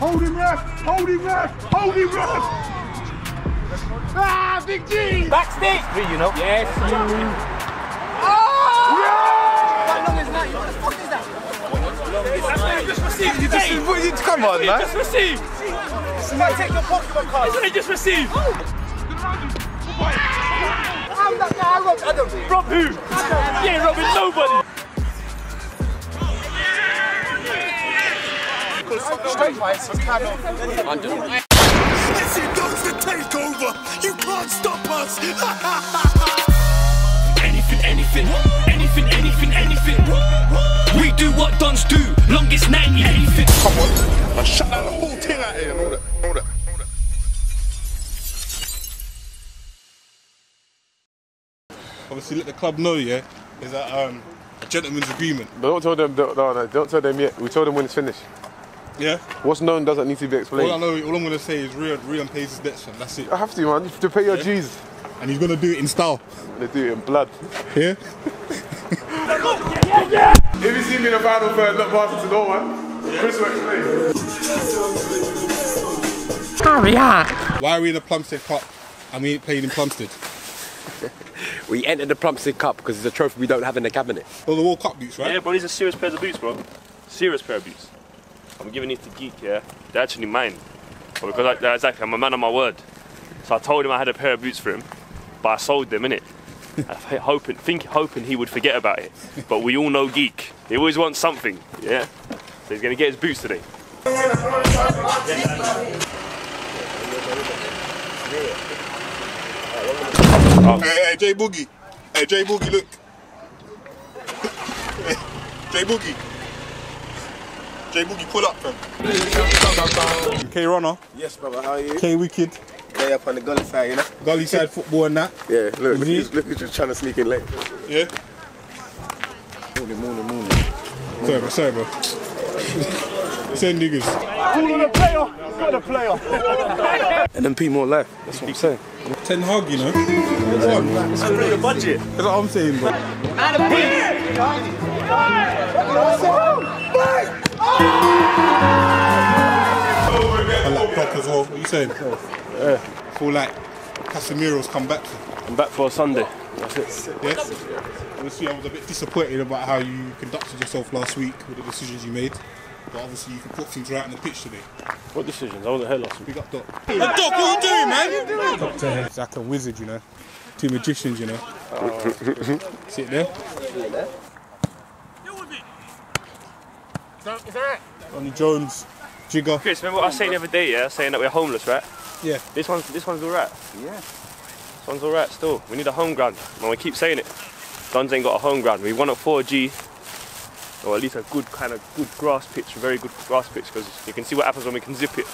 Holding ref! Holding ref! Holding ref! Ah, Big G! Backstage! Three, you know? Yes, you. How long is that? What the fuck is that? just received. You just, you, come on, man. just received. Somebody take your Pokemon card. Isn't it just received? I'm not, nah, I robbed Adam. Rob who? You ain't robbing nobody. Straight wise, it's kind of. Yes, it goes the takeover. You can't stop us. Anything, anything, anything, anything, anything. We do what dons do, longest 90, anything. Come on. I shut the whole thing out here and that. All that. All that. Obviously, let the club know, yeah, is that um, a gentleman's agreement. But don't tell them. Don't, no, no, don't tell them yet. We told them when it's finished. Yeah. What's known doesn't need to be All I explained. know, all I'm gonna say is Rian, Rian pays his debts, and that's it. I have to, man. You have to pay your Yeah. G's. And he's gonna do it in style. They do it in blood. Yeah. If you see me in the final third, not passing it to no one. Chris will explain. Why are we in the Plumstead Cup and we ain't playing in Plumstead? We entered the Plumstead Cup because it's a trophy we don't have in the cabinet. Well, the World Cup boots, right? Yeah, bro, these are serious pairs of boots, bro. Serious pair of boots. I'm giving these to Geek, yeah? They're actually mine. But because I, they're exactly, I'm a man of my word. So I told him I had a pair of boots for him, but I sold them, innit? Hoping, think, hoping he would forget about it. But we all know Geek. He always wants something, yeah? So he's gonna get his boots today. Hey, hey, J Boogie. Hey, J Boogie, look. J Boogie. J Boogie, pull up, fam. K Runner, Yes, brother. How are you? K Wicked, Lay up on the gully side, you know? Gully Side Football and that. Yeah, look, look, Me? he's, look, he's just trying to sneak in late. Yeah. Morning, morning, morning. Sorry, bro. Sorry, bro. Send niggas. Call on a player, got a player. NMP more life. That's what I'm saying. Ten Hag, you know. That's the budget. That's what I'm saying, bro. I like Klopp as well. What are you saying? Yeah. Feel like Casemiro's come back. I'm back for Sunday. That's it. Yes. Obviously, I was a bit disappointed about how you conducted yourself last week with the decisions you made. But obviously, you can put things right on the pitch today. What decisions? I wasn't here last week. Big up, Doc. Hey, Doc, what are you doing, man? Doctor, it's like a wizard, you know. Two magicians, you know. Sit there. Ronnie Jones, Jigger. Chris, remember what I said the other day, yeah? Saying that we're homeless, right? Yeah. This one's this one's alright. Yeah. This one's alright still. We need a home ground. And we keep saying it. Guns ain't got a home ground. We want a 4G or at least a good kind of good grass pitch, very good grass pitch because you can see what happens when we can zip it.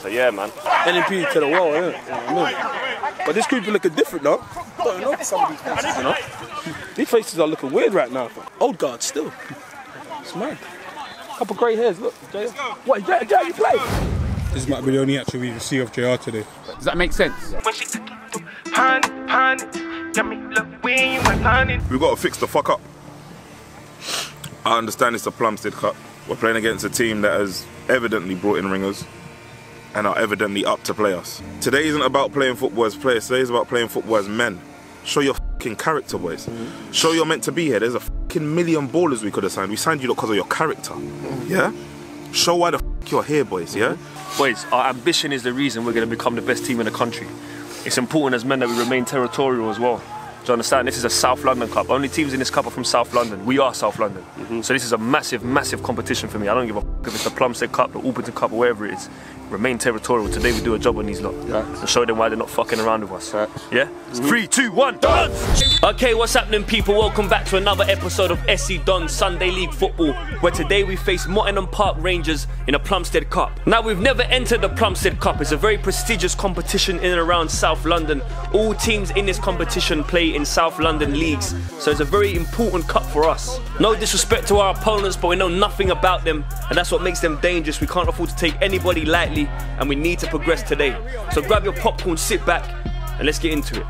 So yeah, man. NMP to the wall, innit? But this group is looking different, though. I Don't know some of these faces, you know? These faces are looking weird right now. Old guard still. It's mad. Couple of grey hairs, look. Jay. What, Jay, Jay, you play? This might be the only action we can see of JR today. Does that make sense? We've got to fix the fuck up. I understand it's a Plumstead Cup. We're playing against a team that has evidently brought in ringers and are evidently up to play us. Today isn't about playing football as players, today is about playing football as men. Show your fucking character, boys. Show you're meant to be here. There's a fucking million ballers we could have signed. We signed you because of your character. Yeah? Show why the fuck you're here, boys, yeah? Boys, our ambition is the reason we're going to become the best team in the country. It's important as men that we remain territorial as well. Do you understand? This is a South London Cup. Only teams in this cup are from South London. We are South London. Mm-hmm. So this is a massive, massive competition for me. I don't give a f- if it's the Plumstead Cup, the Alberton Cup, or wherever it is. Remain territorial. Today we do a job on these lot. And show them why they're not fucking around with us. Yeah? Mm-hmm. Three, two, one, done! Okay, what's happening, people? Welcome back to another episode of SE Don Sunday League Football, where today we face Mottingham Park Rangers in a Plumstead Cup. Now, we've never entered the Plumstead Cup. It's a very prestigious competition in and around South London. All teams in this competition play in South London leagues, so it's a very important cup for us. No disrespect to our opponents, but we know nothing about them, and that's what makes them dangerous. We can't afford to take anybody lightly, and we need to progress today. So grab your popcorn, sit back, and let's get into it.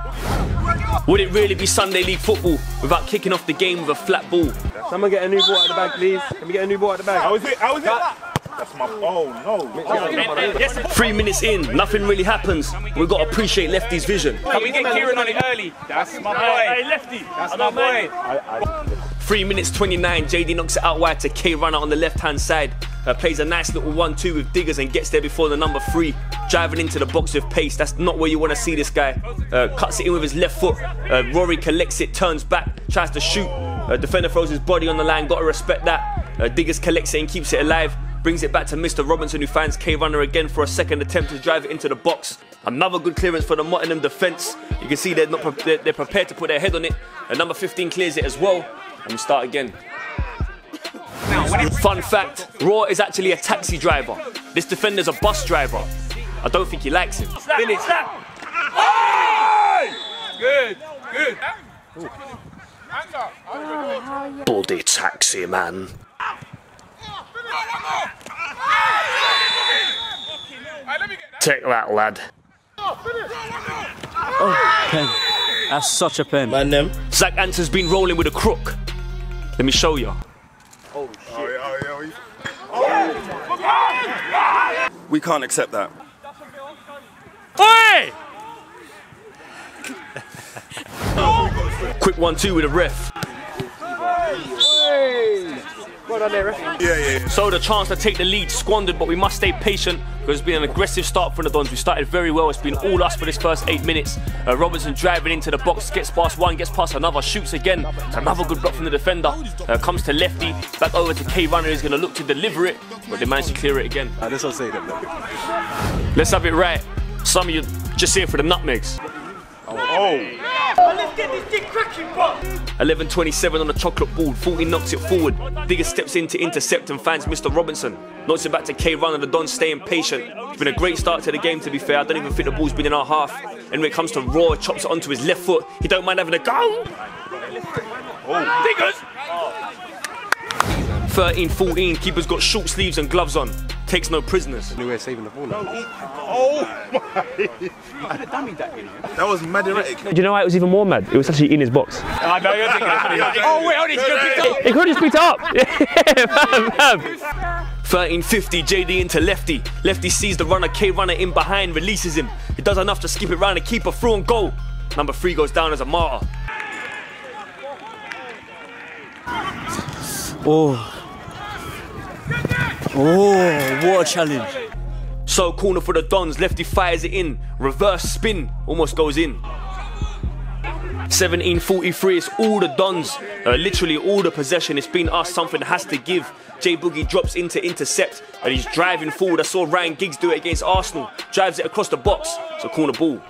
Would it really be Sunday League football without kicking off the game with a flat ball? Someone get a new ball out of the bag, please. Can we get a new ball out of the bag? How is it? How is it? That's my. Oh no. Three minutes in, nothing really happens. We've got to appreciate Lefty's vision. Can we get Kieran on it early? That's my boy. Hey, Lefty. That's my boy. Three minutes 29, JD knocks it out wide to K Runner on the left hand side. Uh, plays a nice little 1 2 with Diggers and gets there before the number three. Driving into the box with pace. That's not where you want to see this guy. Uh, cuts it in with his left foot. Uh, Rory collects it, turns back, tries to shoot. Uh, defender throws his body on the line. Got to respect that. Uh, Diggers collects it and keeps it alive. Brings it back to Mr. Robinson, who finds K Runner again for a second attempt to drive it into the box. Another good clearance for the Mottingham defence. You can see they're not pre- they're prepared to put their head on it. And number 15 clears it as well. And we start again. Fun fact Raw is actually a taxi driver. This defender's a bus driver. I don't think he likes him. Finish. Good. Good. Bloody taxi man. Take that, lad. Oh, That's such a pen. Man, them. Zach Answer's been rolling with a crook. Let me show you. We can't accept that. Oi! Quick one two with a ref. Yeah, yeah, yeah. So the chance to take the lead squandered, but we must stay patient because it's been an aggressive start from the Dons. We started very well. It's been all us for this first eight minutes. Uh, Robinson driving into the box, gets past one, gets past another, shoots again. It's another good block from the defender. Uh, comes to lefty, back over to K Runner. He's going to look to deliver it, but they manage to clear it again. this will say that. Let's have it right. Some of you just here for the nutmegs. Oh. 11.27 on the chocolate board. 14 knocks it forward. Digger steps in to intercept and finds Mr. Robinson. Knocks it back to K. Run and The Dons staying patient. It's been a great start to the game, to be fair. I don't even think the ball's been in our half. And when it comes to Raw, chops it onto his left foot. He don't mind having a go. Diggers! 13 14. Keeper's got short sleeves and gloves on. Takes no prisoners. New way of saving the ball oh, now. Oh, oh my. That was madiretic. Do you know why it was even more mad? It was actually in his box. I know you're thinking Oh, wait, hold it. He's going to pick it up. He could have just picked it up. Yeah, fam, fam. 1350, JD into lefty. Lefty sees the runner, K runner in behind, releases him. He does enough to skip it round and keep a through and goal. Number three goes down as a martyr. Oh. Oh, what a challenge. So corner for the Dons, lefty fires it in. Reverse spin, almost goes in. 1743, it's all the Dons, uh, literally all the possession. It's been us, something has to give. J Boogie drops in to intercept and he's driving forward. I saw Ryan Giggs do it against Arsenal. Drives it across the box, so corner ball.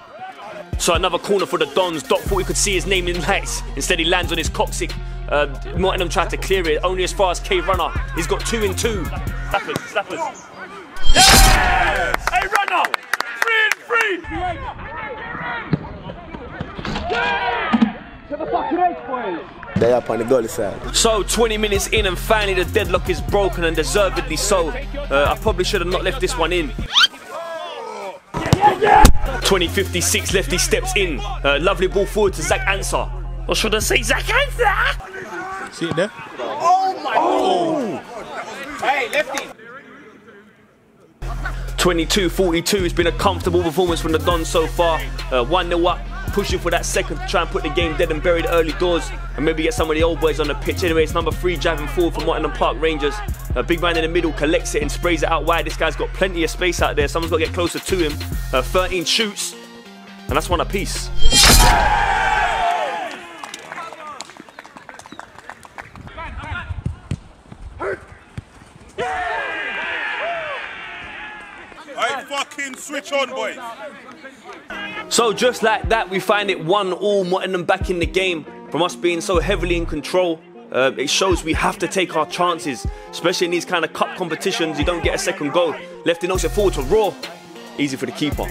So another corner for the Dons. Doc thought he could see his name in lights. Instead, he lands on his coccyx. Uh, Mottingham tried to clear it, only as far as K Runner. He's got two in two. Slappers, slappers. Yes! Hey, Runner! Free and free! They up on the goalie side. So 20 minutes in and finally the deadlock is broken and deservedly so. Uh, I probably should have not left this one in. 2056 lefty steps in. Uh, lovely ball forward to Zach Answer. Or should I say Zach Answer? See it there? Hey, 22-42. It's been a comfortable performance from the Dons so far. Uh, 1-0 up, pushing for that second to try and put the game dead and buried early doors and maybe get some of the old boys on the pitch. Anyway, it's number three driving forward from Mottingham Park Rangers. A big man in the middle collects it and sprays it out wide. This guy's got plenty of space out there. Someone's got to get closer to him. Uh, 13 shoots, and that's one apiece. Hey, on, boys. So just like that, we find it one all, Mottingham back in the game. From us being so heavily in control, uh, it shows we have to take our chances, especially in these kind of cup competitions. You don't get a second goal. Lefty knocks it forward to Raw. Easy for the keeper.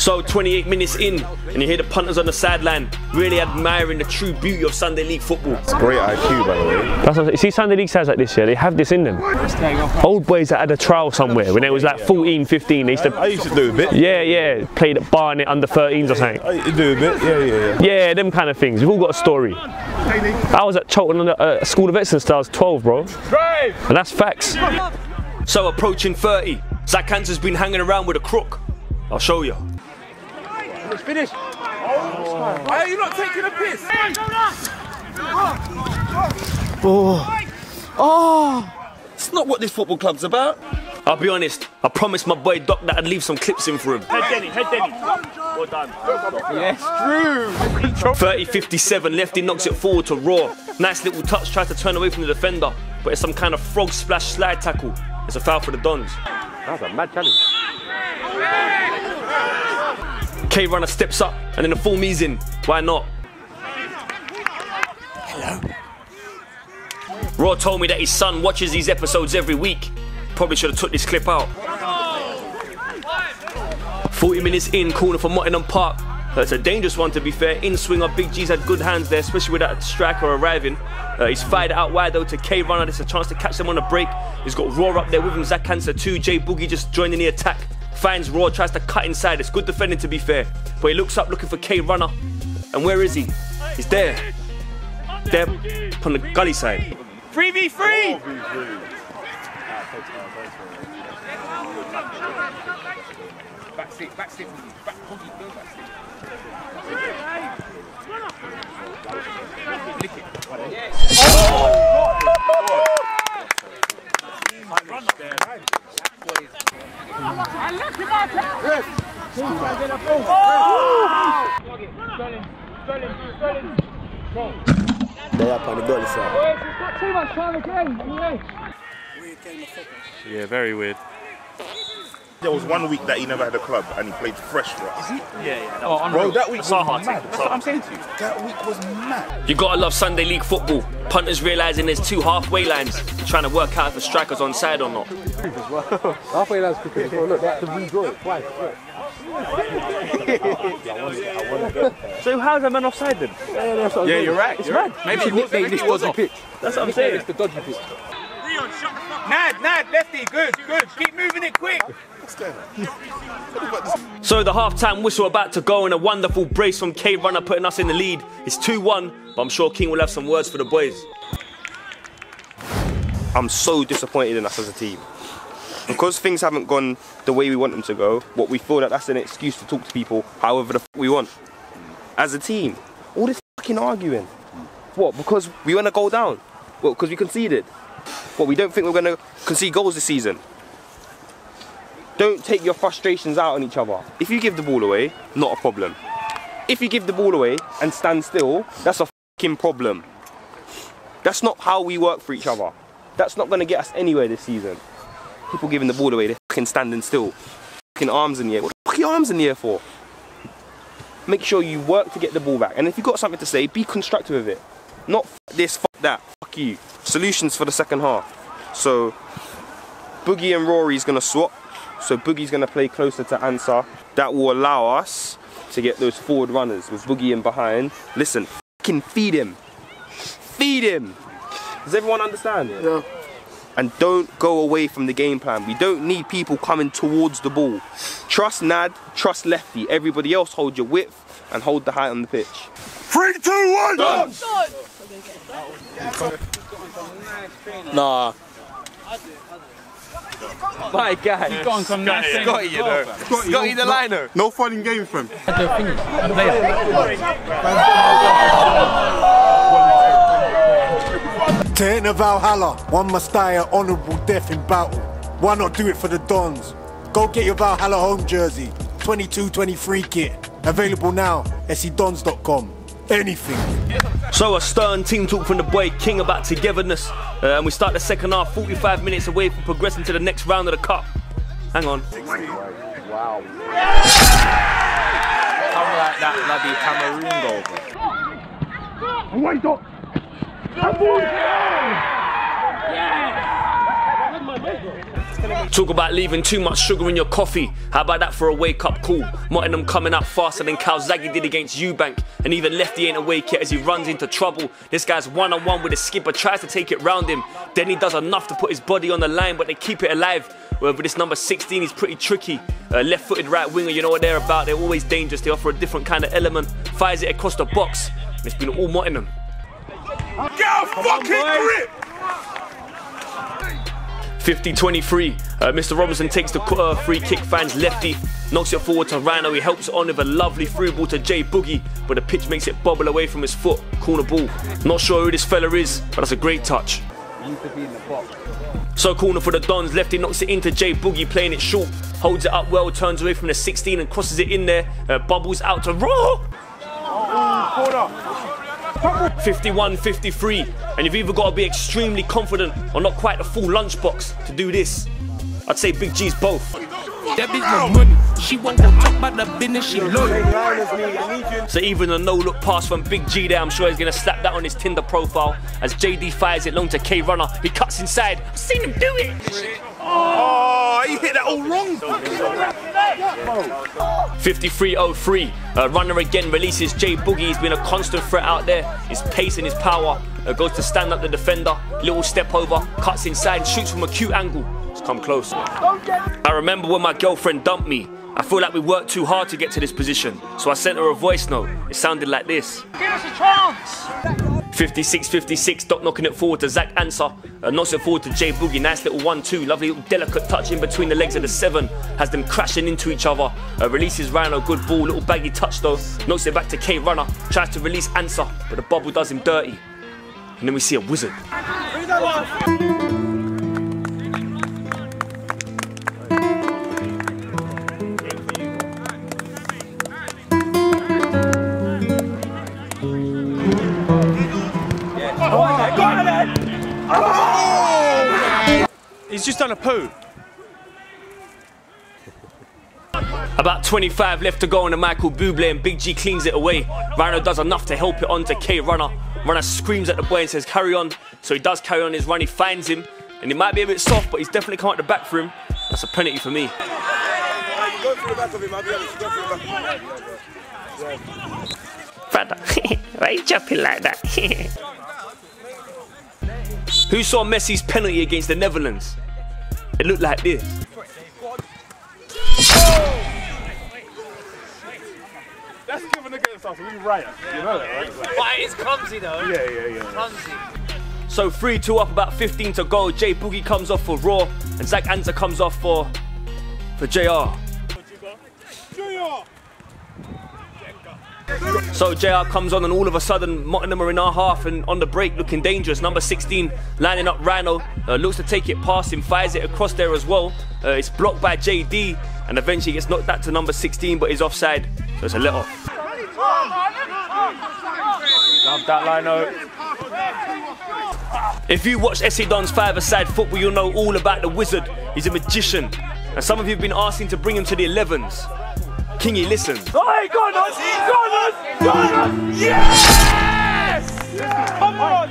So 28 minutes in, and you hear the punters on the sideline really admiring the true beauty of Sunday League football. It's Great IQ, by the way. That's what, you see Sunday League sides like this, yeah, they have this in them. Old boys that had a trial somewhere when it was like 14, 15, they used to, I used to do a bit. yeah, yeah, played at Barnet under 13s or something. I used to do a bit. Yeah, yeah, yeah. Yeah, them kind of things. We've all got a story. I was at Cheltenham uh, School of Excellence till I was 12, bro. And that's facts. So approaching 30, Zach Hansen's been hanging around with a crook. I'll show you. It's finished. Why are you not taking a piss? Oh. Oh. It's not what this football club's about. I'll be honest, I promised my boy Doc that I'd leave some clips in for him. Head Denny, head Denny. Well done. Yes, true. 30 57, lefty knocks it forward to Raw. Nice little touch, tries to turn away from the defender, but it's some kind of frog splash slide tackle. It's a foul for the Dons. That's a mad challenge. K runner steps up and then the full me's in. Why not? Hello. Raw told me that his son watches these episodes every week. Probably should have took this clip out. 40 minutes in, corner for Mottingham Park. That's a dangerous one to be fair. In swinger, Big G's had good hands there, especially with that striker arriving. Uh, he's fired out wide though to K Runner. There's a chance to catch them on a break. He's got Raw up there with him. Zach Hanser too. J Boogie just joining the attack. Finds Raw, tries to cut inside. It's good defending to be fair. But he looks up looking for K Runner. And where is he? He's there. There on the gully side. 3v3. Backseat, backseat, back, Hoggy, go backseat. Lick it. They up on the goal side. Too much time again. anyway. Yeah, very weird. There was one week that he never had a club and he played fresh for us. Yeah, yeah. Oh, Bro, that week was mad. That's what I'm saying to you. That week was mad. You gotta love Sunday League football. Punters realizing there's two halfway lines, trying to work out if a striker's on side or not. Halfway lines quickly. Bro, look, they have to redraw it twice. So how's that man offside then? Yeah, you're right. It's mad. Maybe he was, maybe this he was dodgy off. pitch. That's what I'm saying. It's the dodgy pitch. Nad, Nad, lefty, good, good. Keep moving it quick. So the half-time whistle about to go and a wonderful brace from K Runner putting us in the lead. It's 2-1, but I'm sure King will have some words for the boys. I'm so disappointed in us as a team. Because things haven't gone the way we want them to go, what we feel that that's an excuse to talk to people however the f- we want. As a team, all this fucking arguing. What? Because we want to go down? What? Because we conceded? What? We don't think we're going to concede goals this season? Don't take your frustrations out on each other. If you give the ball away, not a problem. If you give the ball away and stand still, that's a fucking problem. That's not how we work for each other. That's not going to get us anywhere this season. People giving the ball away, they're fucking standing still. Fucking arms in the air. What the fuck your arms in the air for? Make sure you work to get the ball back. And if you've got something to say, be constructive with it. Not this, fuck that, fuck you. Solutions for the second half. So, Boogie and Rory's going to swap. So, Boogie's going to play closer to Ansar. That will allow us to get those forward runners with Boogie in behind. Listen, fucking feed him. Feed him. Does everyone understand? Yeah. And don't go away from the game plan. We don't need people coming towards the ball. Trust Nad, trust Lefty. Everybody else hold your width and hold the height on the pitch. Three, two, one. Nah. My guy. He's got on some nice things. Scotty, you know. Scotty the liner. No fun in games, fam. To enter Valhalla, one must die an honourable death in battle. Why not do it for the Dons? Go get your Valhalla home jersey, 22-23 kit. Available now, sedons.com. Anything. So a stern team talk from the boy King about togetherness. Uh, and we start the second half 45 minutes away from progressing to the next round of the cup. Hang on. Wow. Come like that bloody Cameroon goal. Wait up. Talk about leaving too much sugar in your coffee. How about that for a wake up call? Mottingham coming up faster than Calzaghe did against Eubank. And even Lefty ain't awake yet as he runs into trouble. This guy's one on one with a skipper, tries to take it round him. Then he does enough to put his body on the line, but they keep it alive. Well, but this number 16 is pretty tricky. Uh, left footed right winger, you know what they're about. They're always dangerous. They offer a different kind of element. Fires it across the box. And it's been all Mottingham. Get a fucking grip. 50-23. Uh, Mr. Robinson takes the uh, free kick, fans lefty, knocks it forward to Rhino. He helps on with a lovely through ball to Jay Boogie, but the pitch makes it bobble away from his foot. Corner ball. Not sure who this fella is, but that's a great touch. So corner for the Dons, lefty knocks it into Jay Boogie, playing it short, holds it up well, turns away from the 16 and crosses it in there, uh, bubbles out to Raw. 51-53, and you've either got to be extremely confident or not quite a full lunchbox to do this. I'd say Big G's both. That bitch want money. She won't go talk about the business she loyal. So even a no-look pass from Big G there, I'm sure he's gonna slap that on his Tinder profile as JD fires it long to K Runner. He cuts inside. I've seen him do it. Oh, he hit that all wrong. 53-03. Uh, runner again releases Jay Boogie. He's been a constant threat out there. His pace and his power. Uh, goes to stand up the defender. Little step over. Cuts inside. Shoots from a cute angle. It's come close. I remember when my girlfriend dumped me. I feel like we worked too hard to get to this position. So I sent her a voice note. It sounded like this. Give us a chance. 56-56, Doc knocking it forward to Zach Answer. Uh, knocks it forward to Jay Boogie. Nice little one-two. Lovely little delicate touch in between the legs of the seven. Has them crashing into each other. Uh, releases Rhino, good ball. Little baggy touch though. Knocks it back to K Runner. Tries to release Answer, but the bubble does him dirty. And then we see a wizard. He's just done a poo. About 25 left to go on the Michael Bublé and Big G cleans it away. Rhino does enough to help it on to K Runner. Runner screams at the boy and says carry on. So he does carry on his run, he finds him. And he might be a bit soft, but he's definitely come at the back for him. That's a penalty for me. Brother, why are you jumping like that? Who saw Messi's penalty against the Netherlands? It looked like this. That's given against us. We riot. You know that, right? But it's clumsy though. Yeah, yeah, yeah. Clumsy. So 3-2 up, about 15 to go. Jay Boogie comes off for Raw, and Zach Anza comes off for for JR. So JR comes on, and all of a sudden, Mottingham are in our half and on the break, looking dangerous. Number 16 lining up Rhino, uh, looks to take it past him, fires it across there as well. Uh, it's blocked by JD, and eventually gets knocked back to number 16, but he's offside, so it's a let off. Love that Lino. If you watch SE Don's five-a-side football, you'll know all about the wizard. He's a magician. And some of you have been asking to bring him to the 11s. Kingy, listen. Hey, Gunners! Gunners! Gunners! Yes! Come on!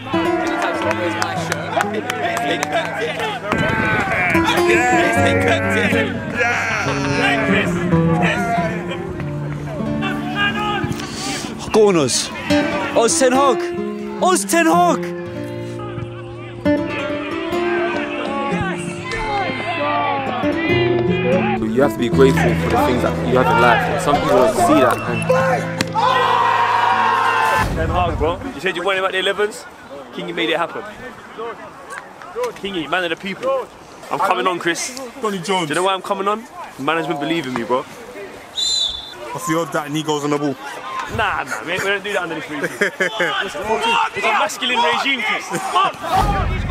Go on us. Oz Ten Hag. Oz Ten Hag. You have to be grateful for the things that you have in life. And some people don't see that. And Ten Hag, bro. You said you wanted him at the 11s? Kingy made it happen. Kingy, man of the people. I'm coming on, Chris. Donny Jones. Do you know why I'm coming on? Management believe in me, bro. I feel that and he goes on the ball? Nah, nah, we, we don't do that under this regime. it's, a, it's a masculine regime, Chris.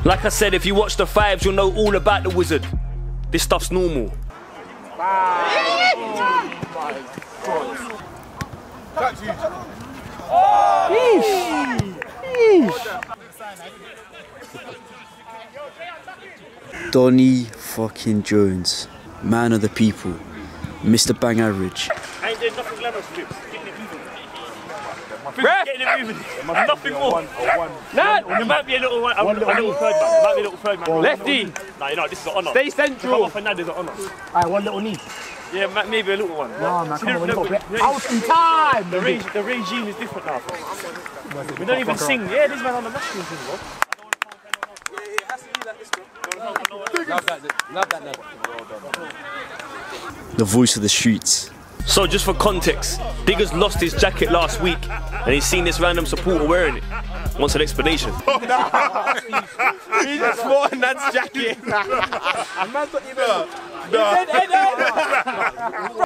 Like I said, if you watch the fives, you'll know all about the wizard. This stuff's normal. Donny fucking Jones. Man of the people. Mr. Bang Average. I ain't doing nothing glamorous for this. Getting it moving. Nothing more. Nah, there might be a little one. A, a little third man. There might be a little third man. Lefty. Nah, you know, this is an honour. Stay central. Come off Fernandez is an honour. Alright, one little knee. Yeah, maybe a little one. No, man, See, come on, we the- got out in time. The, reg- the regime is different now. fam. We don't even sing. Yeah, this man on the national team, bro. The voice of the streets. So just for context, Diggers lost his jacket last week and he's seen this random supporter wearing it. Wants an explanation. Oh, he just wore Nad's jacket. Man's not even.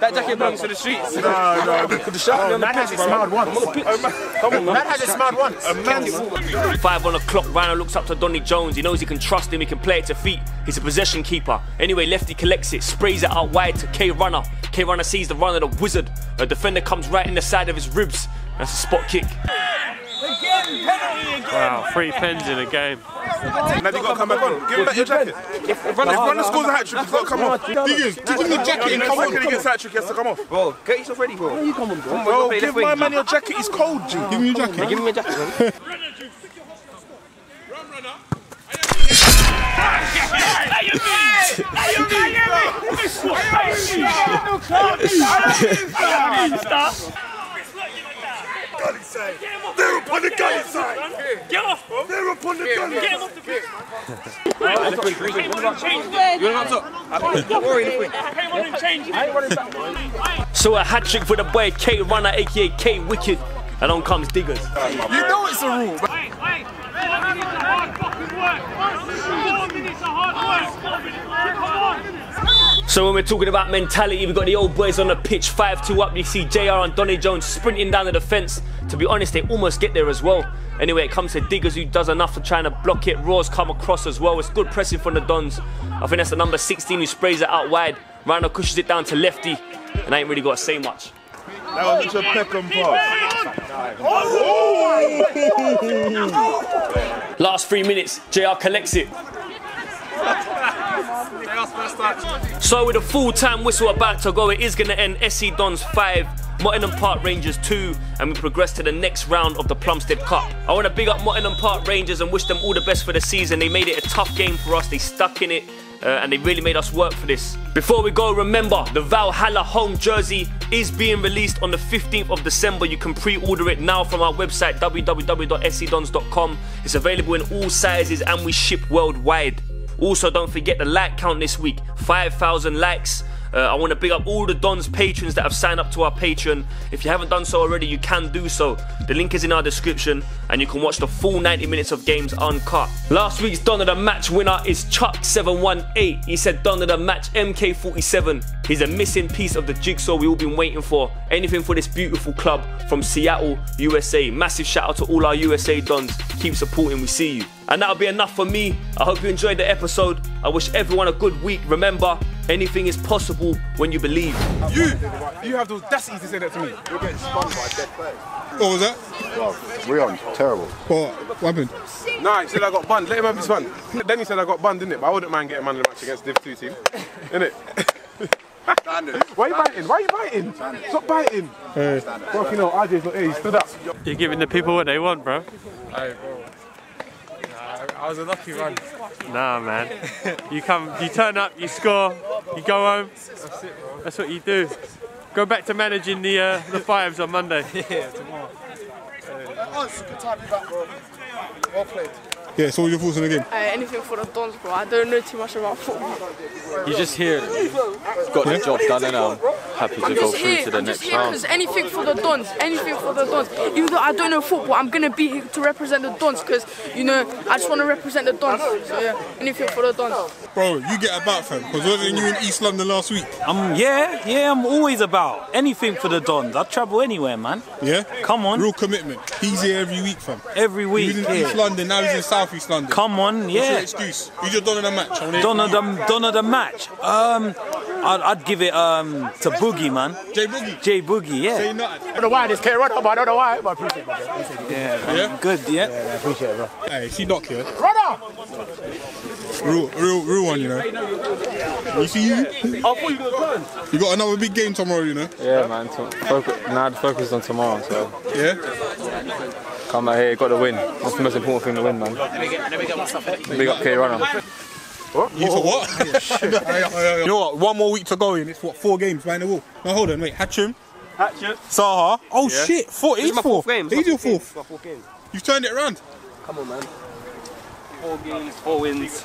That jacket belongs to the streets. No, no. Could the shot be on the Man pitch, hasn't bro? smiled once. I'm on the pitch. Come on, man. Man hasn't smiled once. Five on the clock, Rhino looks up to Donny Jones. He knows he can trust him, he can play it to feet. He's a possession keeper. Anyway, Lefty collects it, sprays it out wide to K Runner. K Runner sees the run of the wizard. A defender comes right in the side of his ribs. That's a spot kick. Wow, three pens in a game. Now you got to come back on. Give him back your jacket. If, if Runner scores a hat trick, he's got to come off. Diggers, give him the jacket and come on. Second against hat trick, he has to come off. Bro, get yourself ready, bro. You come on, bro. Bro, give my man your jacket. He's cold, G. Give him your jacket. Give him a jacket, bro. They're upon the gun side. Get off, bro. They're upon the gun Get him side. off the pitch. You want to up? Don't worry, So a hat trick for the boy K Runner, aka K Wicked. And on comes Diggers. You know it's a rule. So when we're talking about mentality, we've got the old boys on the pitch, 5-2 up. You see JR and Donny Jones sprinting down the defence. To be honest, they almost get there as well. Anyway, it comes to Diggers who does enough for trying to block it. Raws come across as well. It's good pressing from the Dons. I think that's the number 16 who sprays it out wide. Rhino cushions it down to lefty. And I ain't really got to say much. That was such a Peckham pass. Last three minutes, JR collects it. So with a full-time whistle about to go, it is going to end SE Dons 5, Mottingham Park Rangers 2, and we progress to the next round of the Plumstead Cup. I want to big up Mottingham Park Rangers and wish them all the best for the season. They made it a tough game for us, they stuck in it, uh, and they really made us work for this. Before we go, remember, the Valhalla home jersey is being released on the 15th of December. You can pre-order it now from our website, www.sedons.com. It's available in all sizes and we ship worldwide. Also, don't forget the like count this week 5,000 likes. Uh, I want to big up all the Dons patrons that have signed up to our Patreon. If you haven't done so already, you can do so. The link is in our description, and you can watch the full 90 minutes of games uncut. Last week's Don of the Match winner is Chuck718. He said Don of the Match MK47. He's a missing piece of the jigsaw we've all been waiting for. Anything for this beautiful club from Seattle, USA. Massive shout out to all our USA Dons. Keep supporting, we see you. And that'll be enough for me. I hope you enjoyed the episode. I wish everyone a good week. Remember, anything is possible when you believe. You, you have the audacity to say that to me. You're getting spun by dead players. What was that? We're on terrible. What, what happened? Nah, he said I got banned. Let him have his fun. Then he said I got banned, didn't it? But I wouldn't mind getting man of the match against Div 2 team. Innit? Why are you biting? Why are you biting? Stop biting. Hey. Fucking hell, RJ's not here. He stood up. You're giving the people what they want, bro. Hey, bro. Nah, I was a lucky one. Nah, man. You come, you turn up, you score, you go home. That's it, bro. That's what you do. Go back to managing the uh, the fives on Monday. Yeah, tomorrow. Oh, it's a good time to be back, bro. Well played. Yeah, so what were your thoughts on the game? Uh, anything for the Dons, bro. I don't know too much about football. You just here, got the job done, and I'm happy to I'm go just through here. to the I'm just next here round. because anything for the Dons, anything for the Dons. Even though I don't know football, I'm gonna be here to represent the Dons because you know I just want to represent the Dons. So yeah, anything for the Dons. Bro, you get about, fam. Because wasn't you in East London last week? Um, yeah, yeah, I'm always about anything for the Dons. I travel anywhere, man. Yeah? Come on. Real commitment. He's here every week, fam. Every week. He was in yeah. East London, now he's in South East London. Come on, What's yeah. your excuse? Who's your Don of the match? I wanna hear Don of the Don of the match. Um, I'd, I'd give it um to Boogie, man. J Boogie. J Boogie, yeah. Say nothing. I don't know why this can't run up, I don't know why, but I appreciate it, bro. Appreciate it. Yeah, Yeah? good, yeah. Yeah, I appreciate it, bro. Hey, see Doc here. Run up! Real, real, real one, you know. You see you? I thought you turn. You got another big game tomorrow, you know. Yeah, man. To, focus, now the focus on tomorrow, so Yeah. Come out here, got the win. That's the most important thing to win, man. Big up K Runner. What? You thought what? Oh, you know what? One more week to go in. It's what four games behind the wall. No, hold on, wait. Hatcham, Hatchet. Saha. Oh Yeah. shit, four. This He's is my fourth. fourth game. He's your fourth game. fourth. It's game. You've turned it around. Come on, man. Four games, four wins.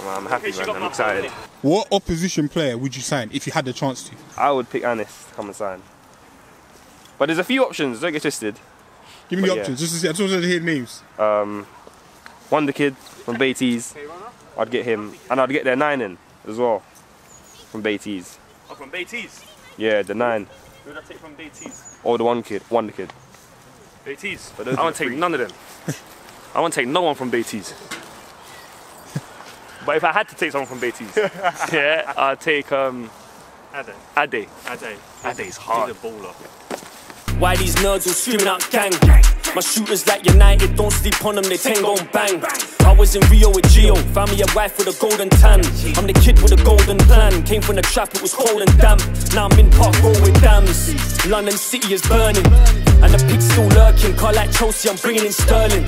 Oh, I'm happy, man. I'm excited. What opposition player would you sign if you had the chance to? I would pick Anis to come and sign. But there's a few options, don't get twisted. Give me the But yeah. options. Just to see. I just wanted to hear names. Um, Wonder Kid from Beatties. I'd get him, and I'd get their nine in as well from Beatties. Oh, from Beatties. Yeah, the nine Who would I take from Beatties? or the one kid, Wonder Kid. Beatties. But I won't take none of them. I won't take no one from Beatties. but if I had to take someone from Beatties, yeah, I'd take um, Ade. Ade. Ade. Ade's hard. He's a baller. Why these nerds all screaming out gang? My shooters like United, don't sleep on them, they tango and bang. I was in Rio with Gio, found me a wife with a golden tan. I'm the kid with a golden plan, came from the trap, it was cold and damp. Now I'm in Park Row with dams. London City is burning, and the pigs still lurking. Car like Chelsea, I'm bringing in Sterling.